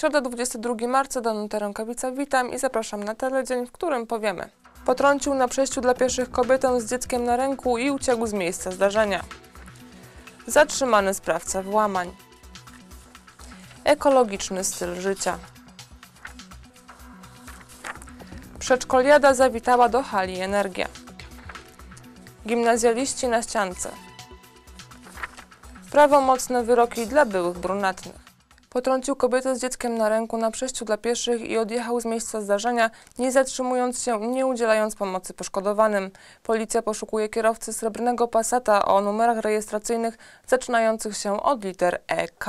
Środa 22 marca, Danuta Rękawica, witam i zapraszam na teledzień, w którym powiemy. Potrącił na przejściu dla pieszych kobietę z dzieckiem na ręku i uciekł z miejsca zdarzenia. Zatrzymany sprawca włamań. Ekologiczny styl życia. Przedszkoliada zawitała do hali Energia. Gimnazjaliści na ściance. Prawomocne wyroki dla byłych brunatnych. Potrącił kobietę z dzieckiem na ręku na przejściu dla pieszych i odjechał z miejsca zdarzenia, nie zatrzymując się, nie udzielając pomocy poszkodowanym. Policja poszukuje kierowcy srebrnego Passata o numerach rejestracyjnych zaczynających się od liter EK.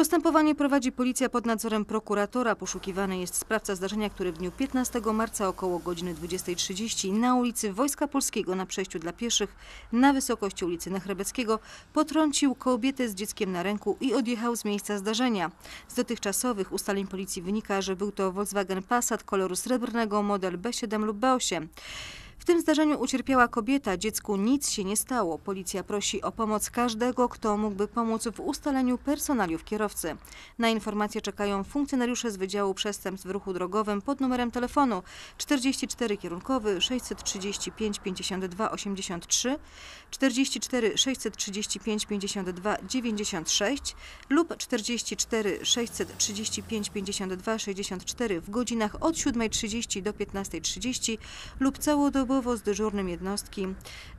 Postępowanie prowadzi policja pod nadzorem prokuratora. Poszukiwany jest sprawca zdarzenia, który w dniu 15 marca około godziny 20.30 na ulicy Wojska Polskiego na przejściu dla pieszych na wysokości ulicy Nechrebeckiego potrącił kobietę z dzieckiem na ręku i odjechał z miejsca zdarzenia. Z dotychczasowych ustaleń policji wynika, że był to Volkswagen Passat koloru srebrnego model B7 lub B8. W tym zdarzeniu ucierpiała kobieta, dziecku nic się nie stało. Policja prosi o pomoc każdego, kto mógłby pomóc w ustaleniu personaliów kierowcy. Na informacje czekają funkcjonariusze z Wydziału Przestępstw w Ruchu Drogowym pod numerem telefonu 44 kierunkowy 635 52 83, 44 635 52 96 lub 44 635 52 64 w godzinach od 7.30 do 15.30 lub całodobowo z dyżurnym jednostki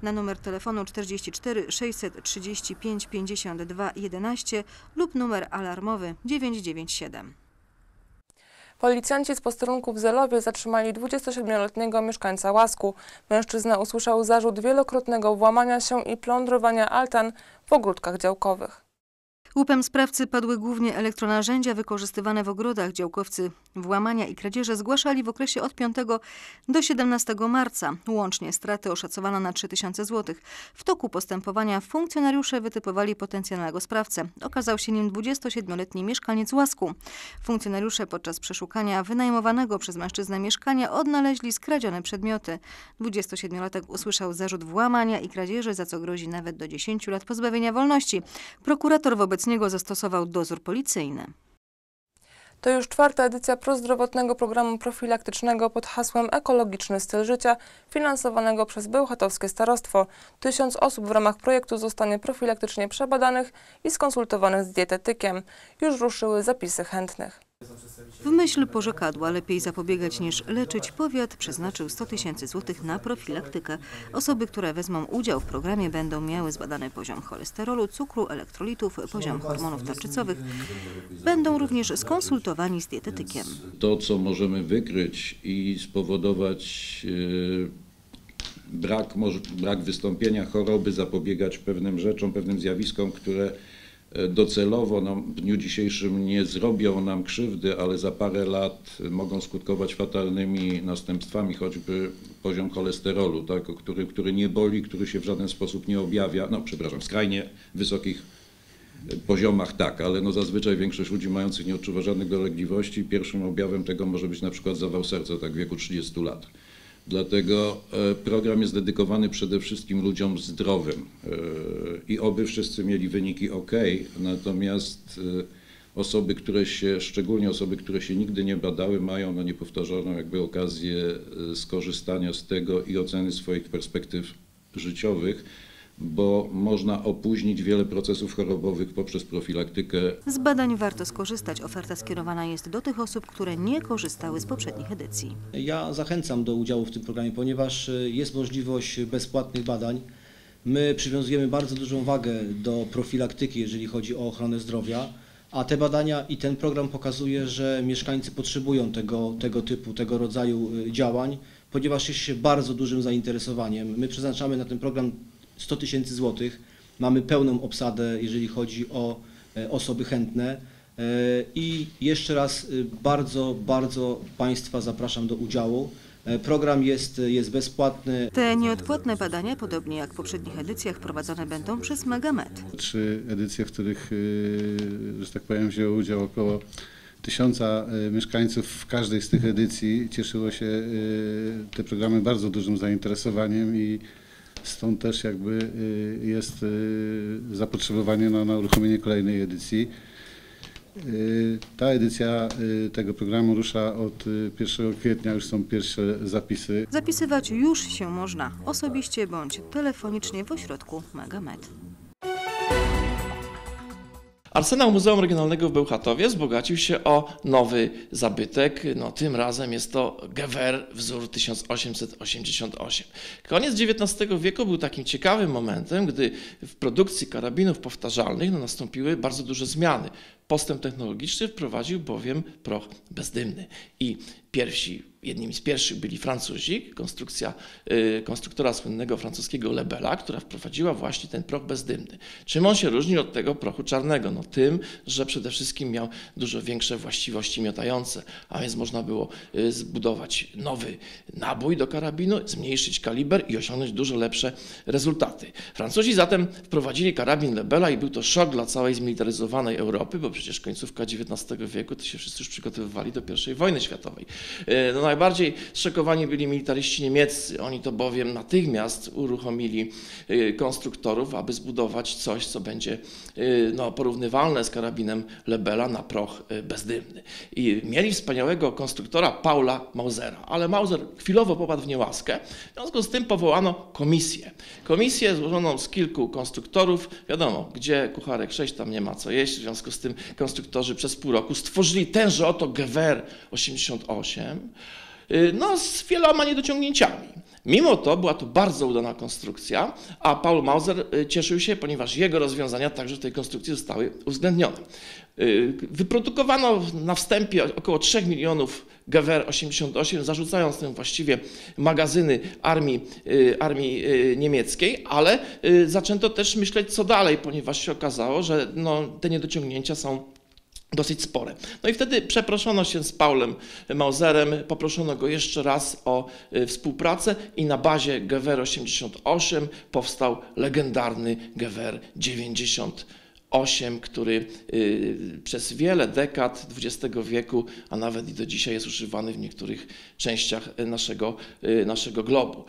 na numer telefonu 44 635 52 11 lub numer alarmowy 997. Policjanci z posterunku w Zelowie zatrzymali 27-letniego mieszkańca Łasku. Mężczyzna usłyszał zarzut wielokrotnego włamania się i plądrowania altan w ogródkach działkowych. Łupem sprawcy padły głównie elektronarzędzia wykorzystywane w ogrodach. Działkowcy włamania i kradzieże zgłaszali w okresie od 5 do 17 marca. Łącznie straty oszacowano na 3000 zł. W toku postępowania funkcjonariusze wytypowali potencjalnego sprawcę. Okazał się nim 27-letni mieszkaniec Łasku. Funkcjonariusze podczas przeszukania wynajmowanego przez mężczyznę mieszkania odnaleźli skradzione przedmioty. 27-latek usłyszał zarzut włamania i kradzieży, za co grozi nawet do 10 lat pozbawienia wolności. Prokurator wobec niego zastosował dozór policyjny. To już czwarta edycja prozdrowotnego programu profilaktycznego pod hasłem Ekologiczny styl życia, finansowanego przez Bełchatowskie Starostwo. Tysiąc osób w ramach projektu zostanie profilaktycznie przebadanych i skonsultowanych z dietetykiem. Już ruszyły zapisy chętnych. W myśl porzekadła lepiej zapobiegać niż leczyć powiat przeznaczył 100 tysięcy złotych na profilaktykę. Osoby, które wezmą udział w programie będą miały zbadany poziom cholesterolu, cukru, elektrolitów, poziom hormonów tarczycowych. Będą również skonsultowani z dietetykiem. To, co możemy wykryć i spowodować e, brak, brak wystąpienia choroby, zapobiegać pewnym rzeczom, pewnym zjawiskom, które docelowo no, w dniu dzisiejszym nie zrobią nam krzywdy, ale za parę lat mogą skutkować fatalnymi następstwami, choćby poziom cholesterolu, tak, który, który nie boli, który się w żaden sposób nie objawia, no przepraszam, skrajnie wysokich poziomach tak, ale no zazwyczaj większość ludzi mających nie odczuwa żadnych dolegliwości. Pierwszym objawem tego może być na przykład zawał serca tak w wieku 30 lat. Dlatego e, program jest dedykowany przede wszystkim ludziom zdrowym e, i oby wszyscy mieli wyniki ok, natomiast e, osoby, które się, szczególnie osoby, które się nigdy nie badały, mają no niepowtarzaną jakby okazję skorzystania z tego i oceny swoich perspektyw życiowych bo można opóźnić wiele procesów chorobowych poprzez profilaktykę. Z badań warto skorzystać. Oferta skierowana jest do tych osób, które nie korzystały z poprzednich edycji. Ja zachęcam do udziału w tym programie, ponieważ y, jest możliwość bezpłatnych badań. My przywiązujemy bardzo dużą wagę do profilaktyki, jeżeli chodzi o ochronę zdrowia, a te badania i ten program pokazuje, że mieszkańcy potrzebują tego, tego typu, tego rodzaju y, działań, ponieważ jest się bardzo dużym zainteresowaniem. My przeznaczamy na ten program 100 tysięcy złotych. Mamy pełną obsadę, jeżeli chodzi o e, osoby chętne. E, I jeszcze raz y, bardzo, bardzo Państwa zapraszam do udziału. E, Program jest, jest bezpłatny. Te nieodpłatne badania, podobnie jak w poprzednich edycjach, prowadzone będą przez Megamed. Trzy edycje, w których, że tak powiem, wzięło udział około tysiąca mieszkańców w każdej z tych edycji. Cieszyło się te programy bardzo dużym zainteresowaniem i stąd też jakby y, jest y, zapotrzebowanie na, na uruchomienie kolejnej edycji. Y, Ta edycja tego programu rusza od y, 1 kwietnia, już są pierwsze zapisy. Zapisywać już się można osobiście bądź telefonicznie w ośrodku Megamed. Arsenał Muzeum Regionalnego w Bełchatowie wzbogacił się o nowy zabytek. No, tym razem jest to Gewehr wzór 1888. Koniec XIX wieku był takim ciekawym momentem, gdy w produkcji karabinów powtarzalnych no, nastąpiły bardzo duże zmiany. Postęp technologiczny wprowadził bowiem proch bezdymny i pierwsi, jednymi z pierwszych byli Francuzi, konstrukcja y, konstruktora słynnego francuskiego Lebela, która wprowadziła właśnie ten proch bezdymny. Czym on się różnił od tego prochu czarnego? No tym, że przede wszystkim miał dużo większe właściwości miotające, a więc można było y, zbudować nowy nabój do karabinu, zmniejszyć kaliber i osiągnąć dużo lepsze rezultaty. Francuzi zatem wprowadzili karabin Lebela i był to szok dla całej zmilitaryzowanej Europy, bo przecież końcówka XIX wieku to się wszyscy już przygotowywali do I wojny światowej. E, No, najbardziej zszokowani byli militaryści niemieccy. Oni to bowiem natychmiast uruchomili e, konstruktorów, aby zbudować coś, co będzie e, no, porównywalne z karabinem Lebela na proch bezdymny. I mieli wspaniałego konstruktora Paula Mausera, ale Mauser chwilowo popadł w niełaskę. W związku z tym powołano komisję. Komisję złożoną z kilku konstruktorów. Wiadomo, gdzie kucharek 6, tam nie ma co jeść. W związku z tym konstruktorzy przez pół roku stworzyli tenże oto Gewehr 88, y, no z wieloma niedociągnięciami. Mimo to była to bardzo udana konstrukcja, a Paul Mauser y, cieszył się, ponieważ jego rozwiązania także w tej konstrukcji zostały uwzględnione. Y, Wyprodukowano na wstępie około 3 milionów Gewehr 88, zarzucając tym właściwie magazyny armii, y, armii y, niemieckiej, ale y, zaczęto też myśleć co dalej, ponieważ się okazało, że no, te niedociągnięcia są dosyć spore. No i wtedy przeproszono się z Paulem Mauserem, poproszono go jeszcze raz o y, współpracę i na bazie Gewehr 88 powstał legendarny Gewehr 98, który y, przez wiele dekad XX wieku, a nawet i do dzisiaj jest używany w niektórych częściach y, naszego, y, naszego globu.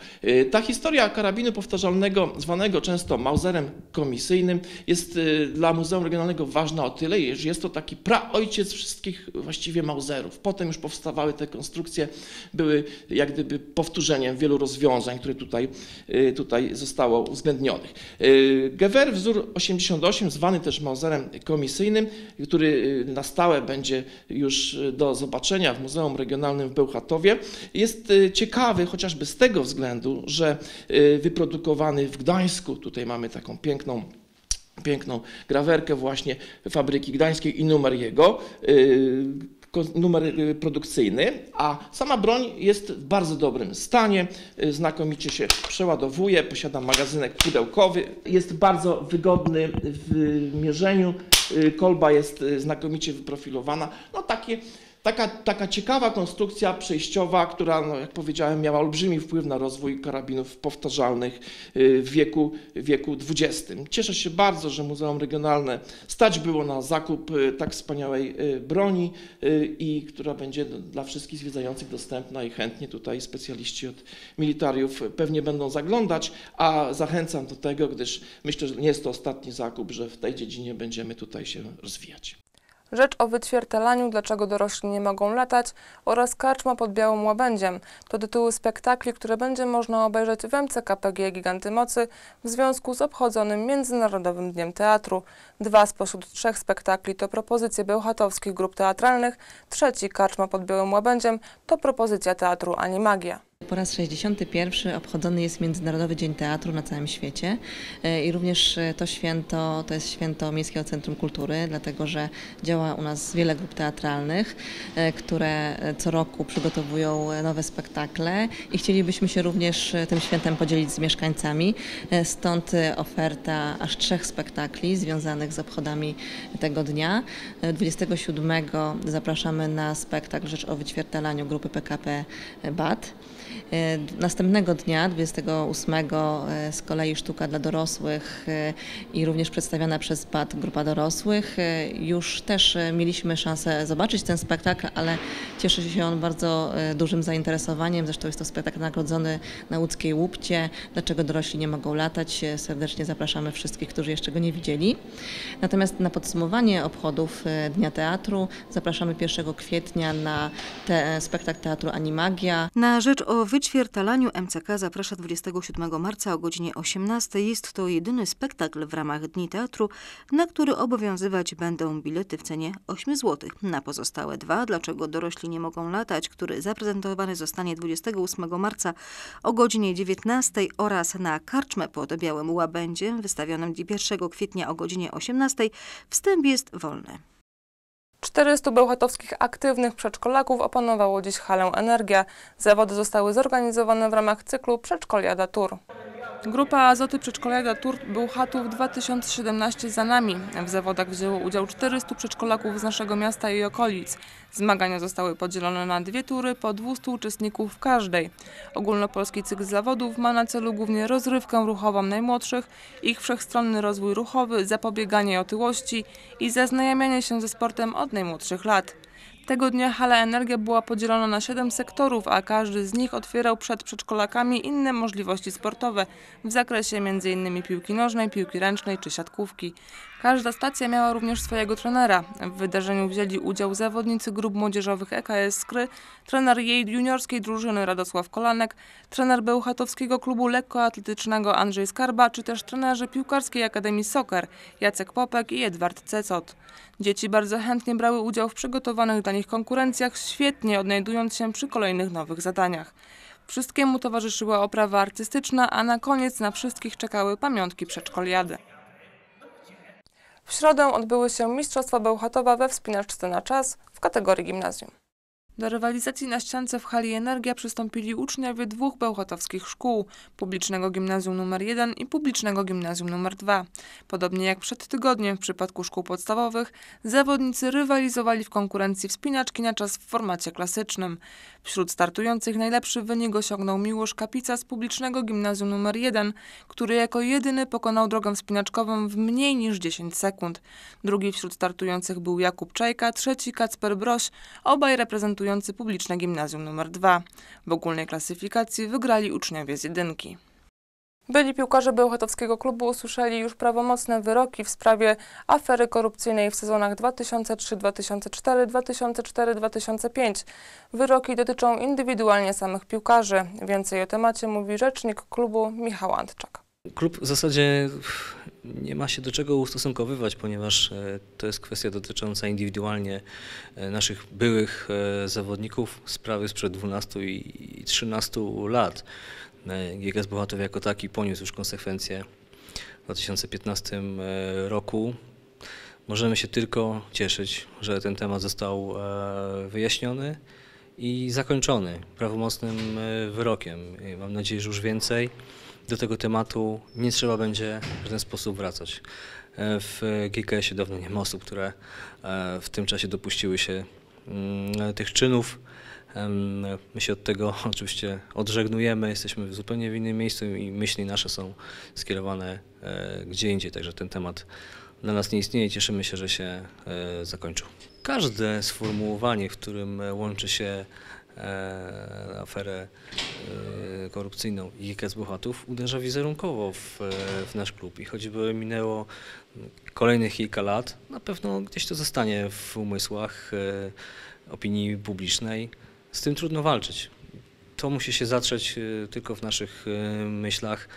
Ta historia karabinu powtarzalnego, zwanego często Mauserem komisyjnym, jest dla Muzeum Regionalnego ważna o tyle, że jest to taki praojciec wszystkich właściwie Mauserów. Potem już powstawały te konstrukcje, były jak gdyby powtórzeniem wielu rozwiązań, które tutaj, tutaj zostało uwzględnionych. Gewehr wzór 88, zwany też Mauserem komisyjnym, który y, na stałe będzie już y, do zobaczenia w Muzeum Regionalnym w Bełchatowie, jest y, ciekawy chociażby z tego względu, że wyprodukowany w Gdańsku, tutaj mamy taką piękną piękną grawerkę właśnie fabryki gdańskiej i numer jego, numer y, produkcyjny, a sama broń jest w bardzo dobrym stanie, y, znakomicie się przeładowuje, posiada magazynek pudełkowy, jest bardzo wygodny w mierzeniu, y, kolba jest znakomicie wyprofilowana, no takie Taka, taka ciekawa konstrukcja przejściowa, która, no, jak powiedziałem, miała olbrzymi wpływ na rozwój karabinów powtarzalnych y, w wieku, wieku XX. Cieszę się bardzo, że Muzeum Regionalne stać było na zakup y, tak wspaniałej y, broni i która będzie dla wszystkich zwiedzających dostępna i chętnie tutaj specjaliści od militariów pewnie będą zaglądać, a zachęcam do tego, gdyż myślę, że nie jest to ostatni zakup, że w tej dziedzinie będziemy tutaj się rozwijać. Rzecz o wyćwiertelaniu, dlaczego dorośli nie mogą latać oraz Karczma pod Białym Łabędziem to tytuły spektakli, które będzie można obejrzeć w MCKPG Giganty Mocy w związku z obchodzonym Międzynarodowym Dniem Teatru. Dwa spośród trzech spektakli to propozycje bełchatowskich grup teatralnych, trzeci Karczma pod Białym Łabędziem to propozycja teatru Animagia. Po raz 61 obchodzony jest Międzynarodowy Dzień Teatru na całym świecie E, i również e, to święto to jest święto Miejskiego Centrum Kultury, dlatego że działa u nas wiele grup teatralnych, e, które co roku przygotowują nowe spektakle i chcielibyśmy się również tym świętem podzielić z mieszkańcami. Stąd oferta aż trzech spektakli związanych z obchodami tego dnia. E, 27 zapraszamy na spektakl Rzecz o wyćwiertalaniu grupy PKP BAT. E, Następnego dnia, 28, e, z kolei sztuka dla dorosłych e, i również przedstawiona przez BAT Grupa Dorosłych. Już też mieliśmy szansę zobaczyć ten spektakl, ale cieszy się on bardzo dużym zainteresowaniem. Zresztą jest to spektakl nagrodzony na łódzkiej łupcie. Dlaczego dorośli nie mogą latać? Serdecznie zapraszamy wszystkich, którzy jeszcze go nie widzieli. Natomiast na podsumowanie obchodów Dnia Teatru zapraszamy 1 kwietnia na te, spektakl Teatru Animagia. Na rzecz o wyćwiertalaniu MCK zaprasza 27 marca o godzinie 18. Jest to jedyny spektakl w ramach Dni Teatru, na który obowiązywać będą bilety w cenie 8 zł. Na pozostałe dwa, dlaczego dorośli nie mogą latać, który zaprezentowany zostanie 28 marca o godzinie 19 oraz na Karczmę pod Białym Łabędziem wystawionym 1 kwietnia o godzinie 18. Wstęp jest wolny. 400 bełchatowskich aktywnych przedszkolaków opanowało dziś halę Energia. Zawody zostały zorganizowane w ramach cyklu Przedszkoliada Tour. Grupa Azoty Przedszkoliada Tour Bełchatów 2017 za nami. W zawodach wzięło udział 400 przedszkolaków z naszego miasta i okolic. Zmagania zostały podzielone na dwie tury po 200 uczestników w każdej. Ogólnopolski cykl zawodów ma na celu głównie rozrywkę ruchową najmłodszych, ich wszechstronny rozwój ruchowy, zapobieganie otyłości i zaznajamianie się ze sportem od najmłodszych lat. Tego dnia hala Energia była podzielona na 7 sektorów, a każdy z nich otwierał przed przedszkolakami inne możliwości sportowe w zakresie m.in. piłki nożnej, piłki ręcznej czy siatkówki. Każda stacja miała również swojego trenera. W wydarzeniu wzięli udział zawodnicy grup młodzieżowych EKS Skry, trener jej juniorskiej drużyny Radosław Kolanek, trener Bełchatowskiego Klubu Lekkoatletycznego Andrzej Skarba, czy też trenerzy Piłkarskiej Akademii Soccer Jacek Popek i Edward Cecot. Dzieci bardzo chętnie brały udział w przygotowanych dla nich konkurencjach, świetnie odnajdując się przy kolejnych nowych zadaniach. Wszystkiemu towarzyszyła oprawa artystyczna, a na koniec na wszystkich czekały pamiątki przedszkoliady. W środę odbyły się Mistrzostwa Bełchatowa we wspinaczce na czas w kategorii gimnazjum. Do rywalizacji na ściance w hali Energia przystąpili uczniowie dwóch bełchatowskich szkół, publicznego gimnazjum nr 1 i publicznego gimnazjum nr 2. Podobnie jak przed tygodniem w przypadku szkół podstawowych, zawodnicy rywalizowali w konkurencji wspinaczki na czas w formacie klasycznym. Wśród startujących najlepszy wynik osiągnął Miłosz Kapica z publicznego gimnazjum nr 1, który jako jedyny pokonał drogę wspinaczkową w mniej niż 10 sekund. Drugi wśród startujących był Jakub Czajka, trzeci Kacper Broś, obaj reprezentujący publiczne gimnazjum nr 2. W ogólnej klasyfikacji wygrali uczniowie z jedynki. Byli piłkarze Bełchatowskiego klubu usłyszeli już prawomocne wyroki w sprawie afery korupcyjnej w sezonach 2003-2004, 2004-2005. Wyroki dotyczą indywidualnie samych piłkarzy. Więcej o temacie mówi rzecznik klubu Michał Antczak. Klub w zasadzie nie ma się do czego ustosunkowywać, ponieważ e, to jest kwestia dotycząca indywidualnie e, naszych byłych e, zawodników, sprawy sprzed 12 i 13 lat. GKS Bełchatów jako taki poniósł już konsekwencje w 2015 roku. Możemy się tylko cieszyć, że ten temat został wyjaśniony i zakończony prawomocnym wyrokiem. I Mam nadzieję, że już więcej do tego tematu nie trzeba będzie w ten sposób wracać. E, W GKS-ie dawno nie ma osób, które e, w tym czasie dopuściły się mm, tych czynów. My się od tego oczywiście odżegnujemy, jesteśmy w zupełnie w innym miejscu i myśli nasze są skierowane e, gdzie indziej, także ten temat dla nas nie istnieje cieszymy się, że się e, zakończył. Każde sformułowanie, w którym e, łączy się e, aferę e, korupcyjną i GKS Bełchatów uderza wizerunkowo w, e, w nasz klub i choćby minęło kolejnych kilka lat, na pewno gdzieś to zostanie w umysłach e, opinii publicznej. Z tym trudno walczyć. To musi się zatrzeć e, tylko w naszych myślach.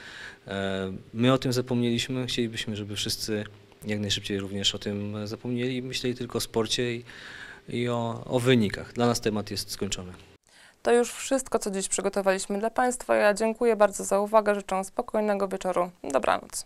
My o tym zapomnieliśmy, chcielibyśmy, żeby wszyscy jak najszybciej również o tym zapomnieli myśleli tylko o sporcie i, i o, o wynikach. Dla nas temat jest skończony. To już wszystko, co dziś przygotowaliśmy dla Państwa. Ja dziękuję bardzo za uwagę, życzę spokojnego wieczoru. Dobranoc.